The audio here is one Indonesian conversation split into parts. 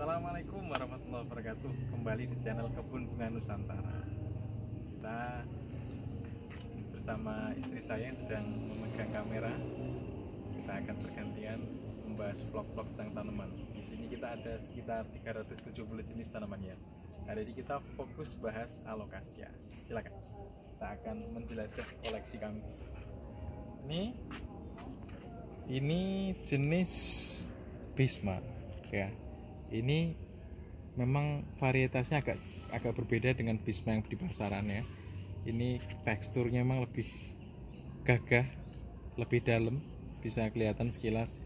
Assalamualaikum warahmatullahi wabarakatuh. Kembali di channel Kebun Bunga Nusantara. Kita bersama istri saya yang sedang memegang kamera Kita akan bergantian membahas vlog-vlog tentang tanaman. Di sini kita ada sekitar 370 jenis tanaman hias Hari ini kita fokus bahas alokasia Silakan. Kita akan menjelajah koleksi kami. Ini Ini jenis Bisma ya ini memang varietasnya agak agak berbeda dengan bisma yang di pasaran ya. Ini teksturnya memang lebih gagah lebih dalam bisa kelihatan sekilas.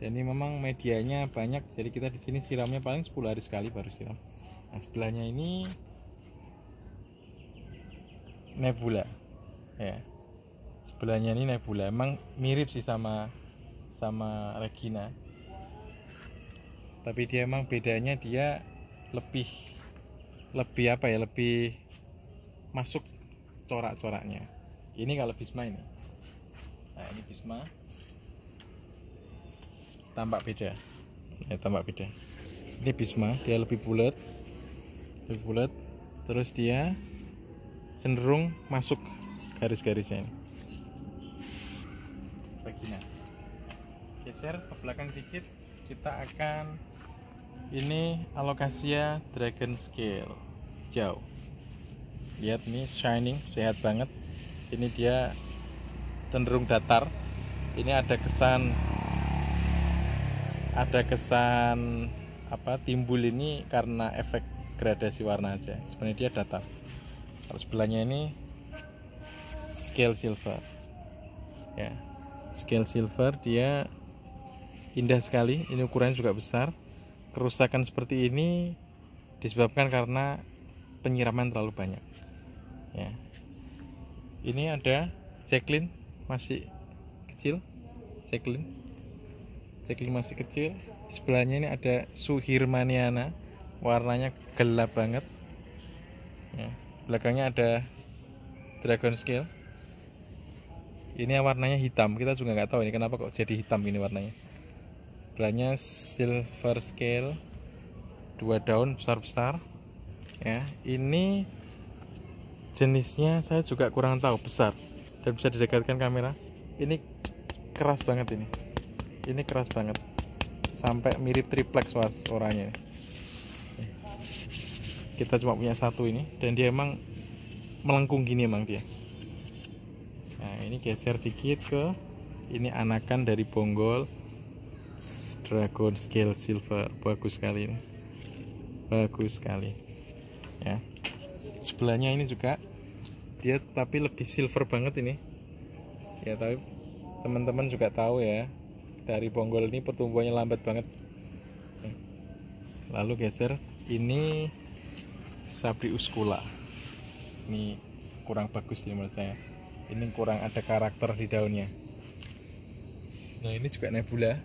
Dan ini memang medianya banyak jadi kita di sini siramnya paling 10 hari sekali baru siram. Nah sebelahnya ini nebula. Ya. Sebelahnya ini nebula. Emang mirip sih sama sama Regina tapi dia emang bedanya dia lebih lebih apa ya lebih masuk corak-coraknya. Ini kalau Bisma ini. Nah ini Bisma. Tampak beda. Ya tampak beda. Ini Bisma dia lebih bulat. Lebih bulat. Terus dia cenderung masuk garis-garisnya ini. Regina geser ke belakang dikit kita akan ini alokasia dragon scale. Jauh. Lihat nih shining sehat banget. Ini dia cenderung datar. Ini ada kesan ada kesan apa timbul ini karena efek gradasi warna aja. Sebenarnya dia datar. Kalau sebelahnya ini scale silver. Ya scale silver dia indah sekali. Ini ukurannya juga besar kerusakan seperti ini disebabkan karena penyiraman terlalu banyak. Ya. Ini ada Jacqueline masih kecil. Jacqueline. Jacqueline masih kecil. Sebelahnya ini ada Suhirmaniana. Warnanya gelap banget. Ya. belakangnya ada Dragon Scale. Ini warnanya hitam. Kita juga nggak tahu ini kenapa kok jadi hitam ini warnanya belahnya silver scale. Dua daun besar-besar. Ya ini jenisnya saya juga kurang tahu besar. Dan bisa didekatkan kamera. Ini keras banget ini. Ini keras banget. Sampai mirip triplex suaranya kita cuma punya satu ini dan dia emang melengkung gini emang dia. Nah ini geser dikit ke ini anakan dari bonggol dragon scale silver. Bagus sekali ini. Bagus sekali. Ya. Sebelahnya ini juga dia tapi lebih silver banget ini. Ya tapi teman-teman juga tahu ya dari bonggol ini pertumbuhannya lambat banget. Lalu geser ini sabri uskula. Ini kurang bagus ya menurut saya. Ini kurang ada karakter di daunnya. Nah ini juga nebula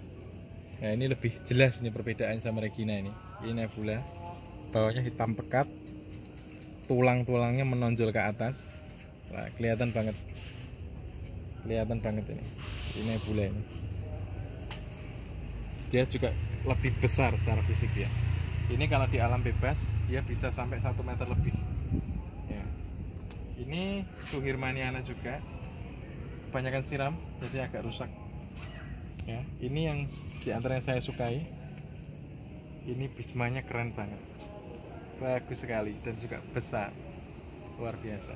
Nah ini lebih jelas ini perbedaan sama Regina ini. Ini nebula, bawahnya hitam pekat, tulang-tulangnya menonjol ke atas. Nah, kelihatan banget, kelihatan banget ini. Ini nebula ini. Dia juga lebih besar secara fisik ya. Ini kalau di alam bebas dia bisa sampai satu meter lebih. Ya. Ini Suhirmaniana juga, kebanyakan siram jadi agak rusak ya. Ini yang di antara yang saya sukai. Ini bismanya keren banget. Bagus sekali dan juga besar. Luar biasa.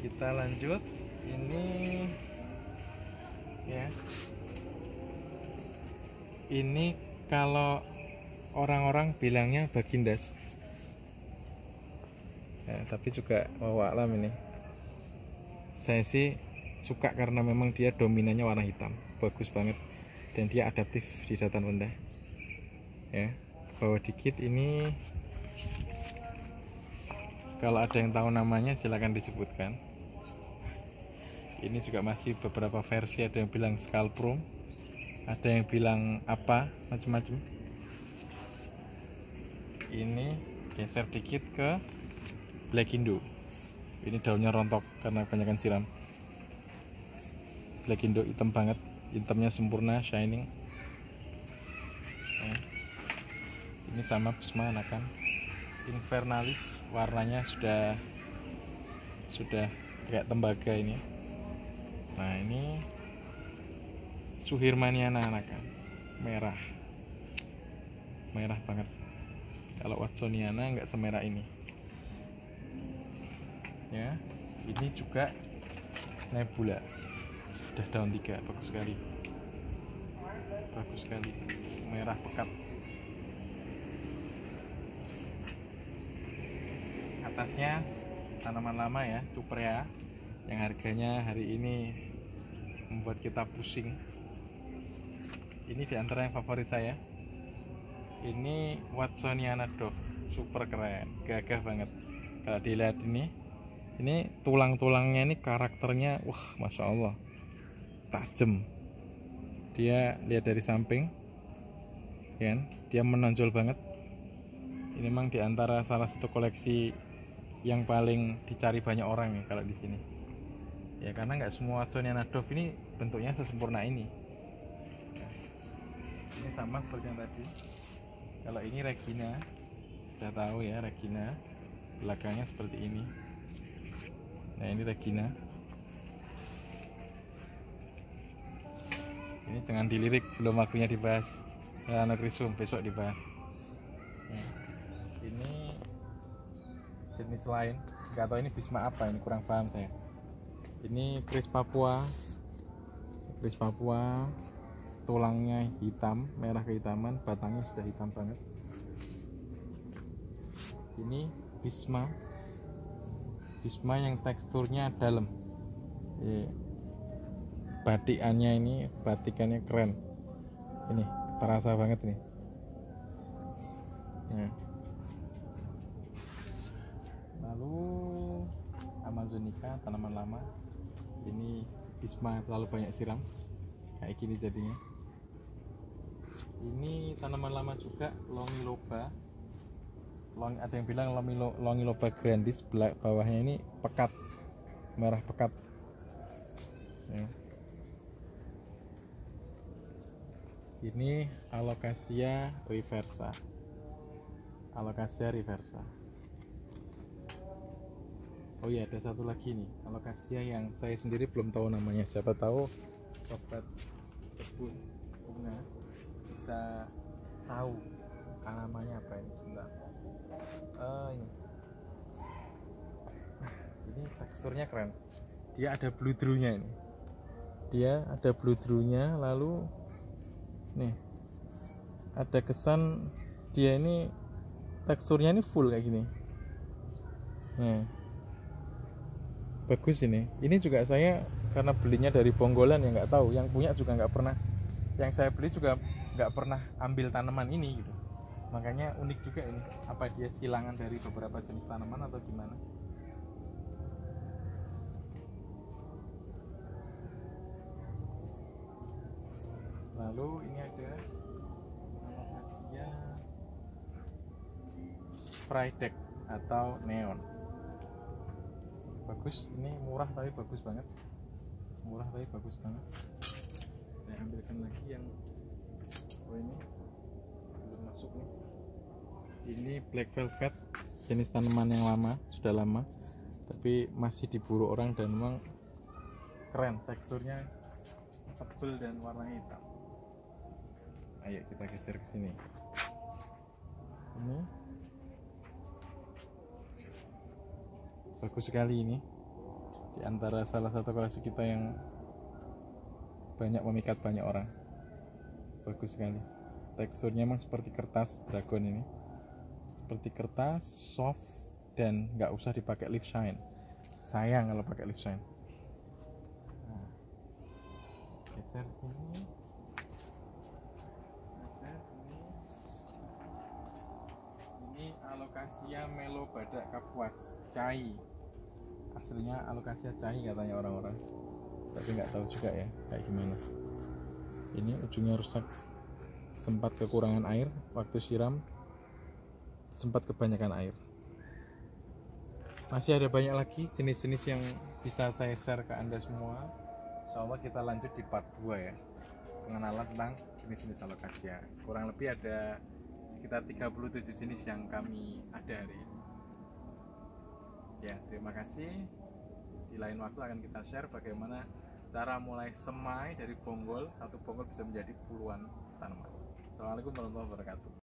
Kita lanjut. Ini ya. Ini kalau orang-orang bilangnya bagindas. Ya, tapi juga wawa alam ini. Saya sih suka karena memang dia dominannya warna hitam. Bagus banget. Dan dia adaptif di dataran rendah. Ya. Bawah dikit ini. Kalau ada yang tahu namanya silahkan disebutkan. Ini juga masih beberapa versi. Ada yang bilang scalprum. Ada yang bilang apa macam-macam. Ini geser dikit ke black indo ini daunnya rontok karena kebanyakan siram black indo hitam banget. Hitamnya sempurna shining. Nah, ini sama Bisma anakan. Infernalis warnanya sudah sudah kayak tembaga ini. Nah ini Suhirmaniana anakan. Merah. Merah banget. Kalau Watsoniana nggak semerah ini. Ya ini juga nebula sudah daun tiga bagus sekali. Bagus sekali. Merah pekat. Atasnya tanaman lama ya cuprea yang harganya hari ini membuat kita pusing. Ini di antara yang favorit saya. Ini Watsoniana Dove. Super keren. Gagah banget. Kalau dilihat ini ini tulang-tulangnya ini karakternya wah masya Allah tajam. Dia lihat dari samping ya kan? dia menonjol banget. Ini memang di antara salah satu koleksi yang paling dicari banyak orang ya kalau di sini. Ya karena nggak semua Soniana Dove ini bentuknya sesempurna ini. Ini sama seperti yang tadi. Kalau ini Regina sudah tahu ya Regina. Belakangnya seperti ini. Nah ini Regina jangan dilirik belum waktunya dibahas. Ya, anak risum besok dibahas. Ya. ini jenis lain nggak tahu ini bisma apa ini kurang paham saya. Ini kris Papua. Kris Papua tulangnya hitam merah kehitaman batangnya sudah hitam banget. Ini bisma. Bisma yang teksturnya dalam. Iya. Batikannya ini batikannya keren. Ini terasa banget nih Nah. lalu Amazonica tanaman lama. Ini bisma terlalu banyak siram. Kayak gini jadinya. Ini tanaman lama juga longiloba Long, ada yang bilang longilo- longiloba grandis bela- bawahnya ini pekat merah pekat. Ya. Ini alocasia reversa. Alocasia reversa. Oh iya ada satu lagi nih. Alocasia yang saya sendiri belum tahu namanya. Siapa tahu sobat kebun bunga bisa tahu ah, namanya apa ini sebentar Eh, ini. Ini teksturnya keren. Dia ada bludrunya ini. Dia ada bludrunya lalu nih ada kesan dia ini teksturnya ini full kayak gini. Nah bagus ini. Ini juga saya karena belinya dari Bonggolan ya nggak tahu. Yang punya juga nggak pernah. Yang saya beli juga nggak pernah ambil tanaman ini gitu. Makanya unik juga ini apa dia silangan dari beberapa jenis tanaman atau gimana lalu ini ada Alocasia Frydek atau neon. Bagus ini murah tapi bagus banget. Murah tapi bagus banget. Saya ambilkan lagi yang oh ini. Belum masuk nih. Ini black velvet jenis tanaman yang lama sudah lama tapi masih diburu orang dan memang keren teksturnya tebel dan warnanya hitam ayo kita geser ke sini. Ini. Bagus sekali ini. Di antara salah satu koleksi kita yang banyak memikat banyak orang. Bagus sekali. Teksturnya emang seperti kertas dragon ini. Seperti kertas soft dan nggak usah dipakai lip shine. Sayang kalau pakai lip shine. Nah, geser sini geser sini ini alokasia melo badak kapuas cai. Aslinya alokasia cai katanya orang-orang. Tapi nggak tahu juga ya kayak gimana. Ini ujungnya rusak. Sempat kekurangan air waktu siram. Sempat kebanyakan air. Masih ada banyak lagi jenis-jenis yang bisa saya share ke anda semua. Insya kita lanjut di part 2 ya. Pengenalan tentang jenis-jenis alokasia kurang lebih ada sekitar 37 jenis yang kami ada hari ini ya terima kasih. Di lain waktu akan kita share bagaimana cara mulai semai dari bonggol. Satu bonggol bisa menjadi puluhan tanaman. Assalamualaikum warahmatullahi wabarakatuh